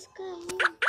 let's go.